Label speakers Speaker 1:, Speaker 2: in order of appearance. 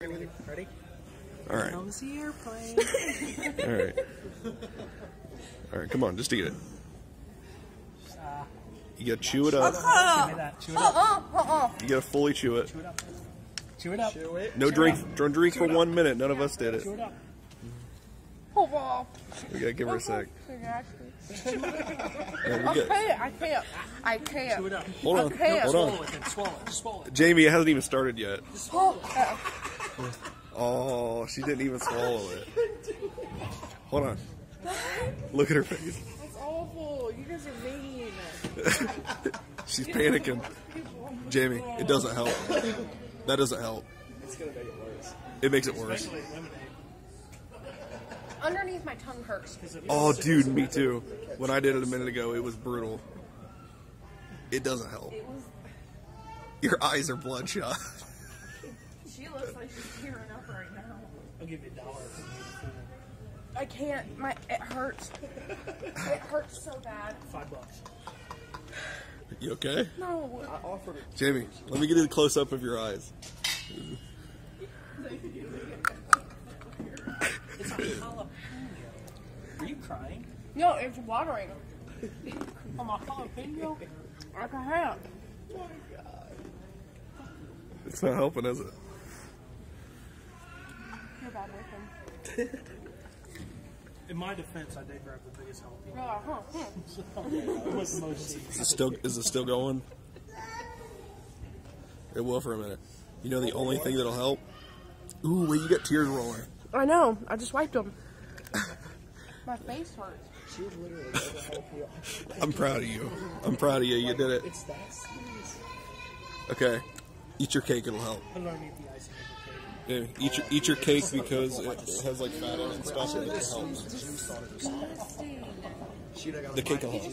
Speaker 1: Ready?
Speaker 2: All right.
Speaker 1: Comes the airplane.
Speaker 2: All right. All right. Come on, just eat it. You gotta chew it up. Uh-huh.
Speaker 1: give me that. Chew it up. Uh-uh, uh-uh.
Speaker 2: You gotta fully chew it.
Speaker 1: Chew it up. Chew it up. Chew it.
Speaker 2: No drink. Don't drink for one minute. None of us did it.
Speaker 1: Chew it up.
Speaker 2: Oh, we gotta give her a sec.
Speaker 3: I
Speaker 2: Yeah, we get-
Speaker 3: can't. I can't. I
Speaker 1: Chew
Speaker 3: can't.
Speaker 1: it up.
Speaker 2: hold on.
Speaker 3: Okay.
Speaker 2: Hold
Speaker 1: Swallow
Speaker 2: on.
Speaker 1: it then. Swallow it. Swallow it.
Speaker 2: Jamie, it hasn't even started yet.
Speaker 3: Oh,
Speaker 2: Oh, she didn't even swallow it. Hold on. Look at her face.
Speaker 3: that's awful. You guys are mean.
Speaker 2: She's panicking. Jamie, it doesn't help. That doesn't help.
Speaker 4: It's gonna make it worse.
Speaker 2: It makes it worse.
Speaker 1: Especially lemonade.
Speaker 3: Underneath my tongue hurts.
Speaker 2: Oh, dude, me too. When I did it a minute ago, it was brutal. It doesn't help. Your eyes are bloodshot.
Speaker 3: She looks like she's tearing up right now.
Speaker 1: I'll give you a dollar if you need
Speaker 3: I can't. My it hurts. It hurts so bad.
Speaker 1: Five bucks.
Speaker 2: You okay?
Speaker 3: No.
Speaker 4: I offered it.
Speaker 2: Jamie, let me get a close up of your eyes.
Speaker 1: It's a jalapeno. Are you crying?
Speaker 3: No, it's watering.
Speaker 1: On my jalapeno?
Speaker 3: I can't.
Speaker 2: It's not helping, is it?
Speaker 3: You're with him.
Speaker 1: In my defense, I did grab the biggest jalapeno.
Speaker 3: Yeah, huh.
Speaker 1: It was the most seeds.
Speaker 2: Is it still is it still going? It will for a minute. You know the only thing that'll help? Ooh, wait, you got tears rolling.
Speaker 3: I know. I just wiped them. My face hurts.
Speaker 4: She would literally never help you.
Speaker 2: I'm proud of you. I'm proud of you. You did it.
Speaker 4: It's that serious.
Speaker 2: Okay. Eat your cake, it'll help.
Speaker 1: Put it underneath the icing of the cake.
Speaker 2: Yeah, eat your eat your cake because it has like fat in it and stuff and it helps.
Speaker 4: Juice on it or something. She'd have got
Speaker 2: The cake will help.